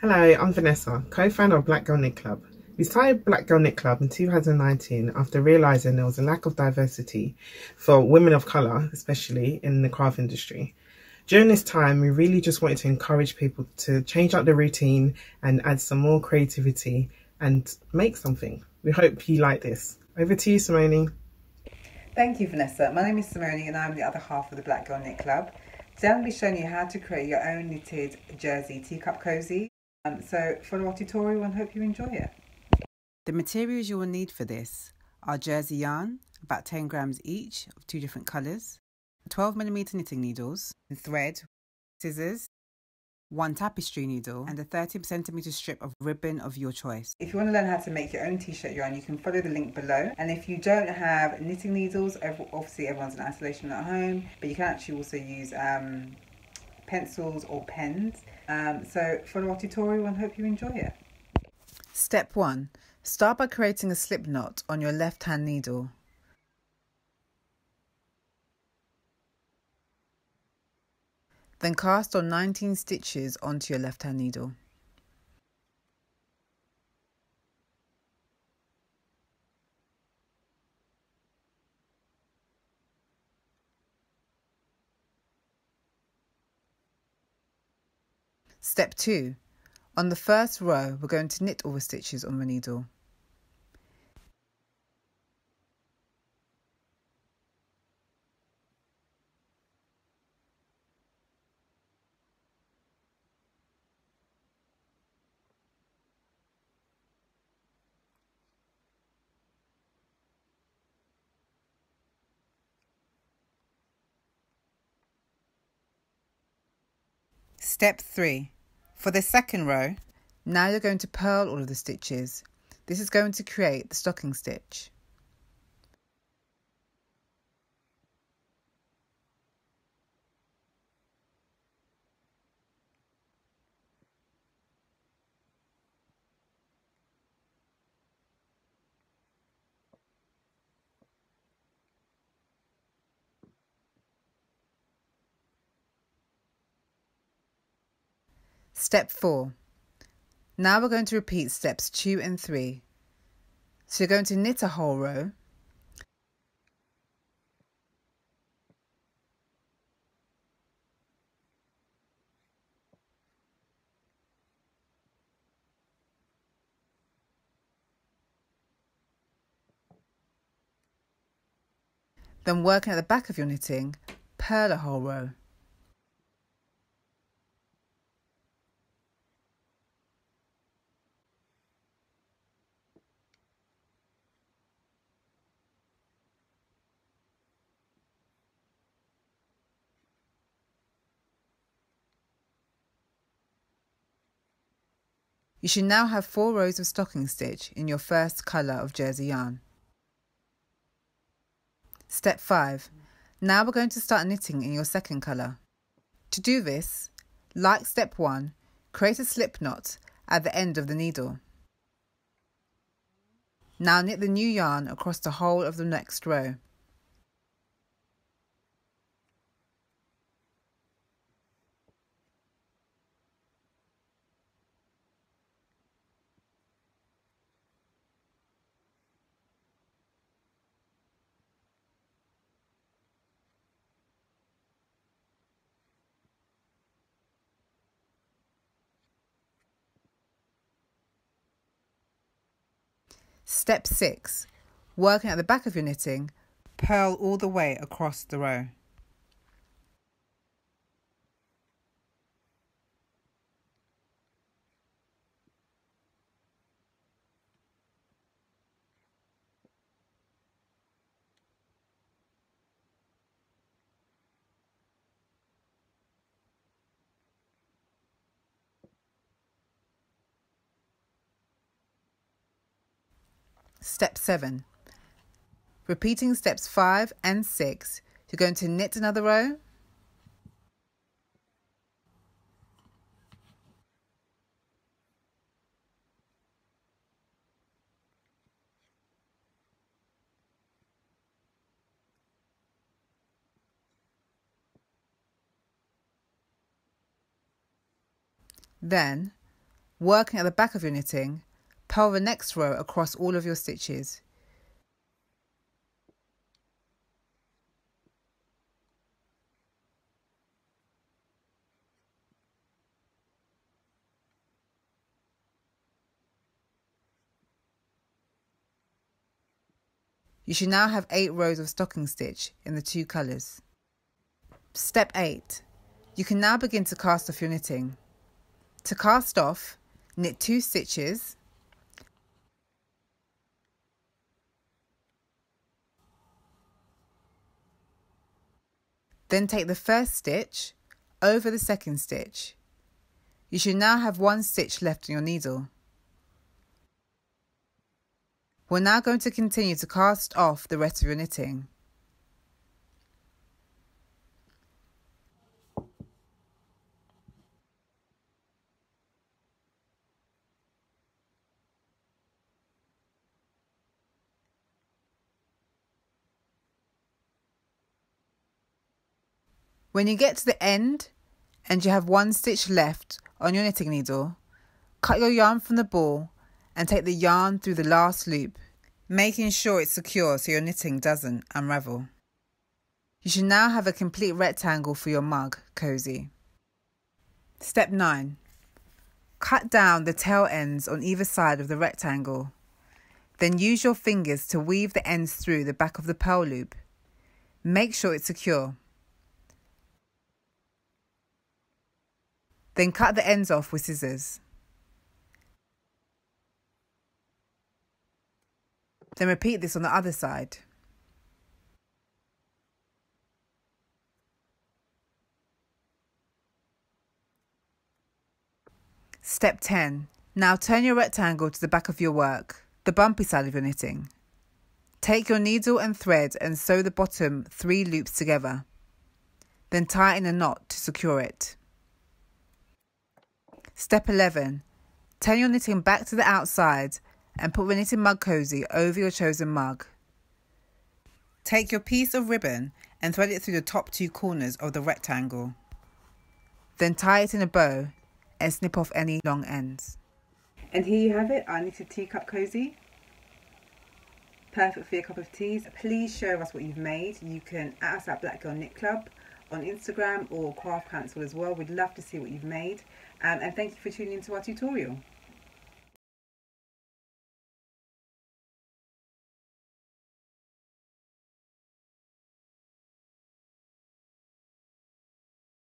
Hello, I'm Vanessa, co-founder of Black Girl Knit Club. We started Black Girl Knit Club in 2019 after realising there was a lack of diversity for women of colour, especially in the craft industry. During this time, we really just wanted to encourage people to change up their routine and add some more creativity and make something. We hope you like this. Over to you, Simone. Thank you, Vanessa. My name is Simone and I'm the other half of the Black Girl Knit Club. Today I'm going to be showing you how to create your own knitted jersey teacup cozy. Um, so follow our tutorial and hope you enjoy it. The materials you will need for this are jersey yarn, about 10 grams each of two different colours, 12mm knitting needles, thread, scissors, one tapestry needle and a 30 centimeter strip of ribbon of your choice. If you want to learn how to make your own t-shirt yarn, you can follow the link below. And if you don't have knitting needles, obviously everyone's in isolation at home, but you can actually also use um, pencils or pens. Um, so follow our tutorial and hope you enjoy it. Step 1. Start by creating a slip knot on your left hand needle. Then cast on 19 stitches onto your left hand needle. Step 2. On the first row, we're going to knit all the stitches on the needle. Step 3. For the second row, now you're going to purl all of the stitches. This is going to create the stocking stitch. Step 4. Now we're going to repeat steps 2 and 3. So you're going to knit a whole row. Then working at the back of your knitting, purl a whole row. You should now have four rows of stocking stitch in your first colour of jersey yarn. Step 5. Now we're going to start knitting in your second colour. To do this, like step 1, create a slip knot at the end of the needle. Now knit the new yarn across the whole of the next row. Step 6. Working at the back of your knitting, purl all the way across the row. Step 7. Repeating steps 5 and 6, you're going to knit another row. Then, Working at the back of your knitting, purl the next row across all of your stitches. You should now have 8 rows of stocking stitch in the two colours. Step 8. You can now begin to cast off your knitting. To cast off, knit 2 stitches, Then take the first stitch over the second stitch. You should now have one stitch left on your needle. We're now going to continue to cast off the rest of your knitting. When you get to the end and you have one stitch left on your knitting needle, cut your yarn from the ball and take the yarn through the last loop, making sure it's secure so your knitting doesn't unravel. You should now have a complete rectangle for your mug cozy. Step 9. Cut down the tail ends on either side of the rectangle. Then use your fingers to weave the ends through the back of the purl loop. Make sure it's secure. Then cut the ends off with scissors. Then repeat this on the other side. Step 10. Now turn your rectangle to the back of your work, the bumpy side of your knitting. Take your needle and thread and sew the bottom three loops together. Then tie in a knot to secure it. Step 11. Turn your knitting back to the outside and put the knitted mug cozy over your chosen mug. Take your piece of ribbon and thread it through the top two corners of the rectangle. Then tie it in a bow and snip off any long ends. And here you have it, our knitted teacup cozy. Perfect for your cup of tea. Please show us what you've made. You can add us at Black Girl Knit Club on Instagram or Craft Council as well. We'd love to see what you've made. Um, and thank you for tuning into our tutorial.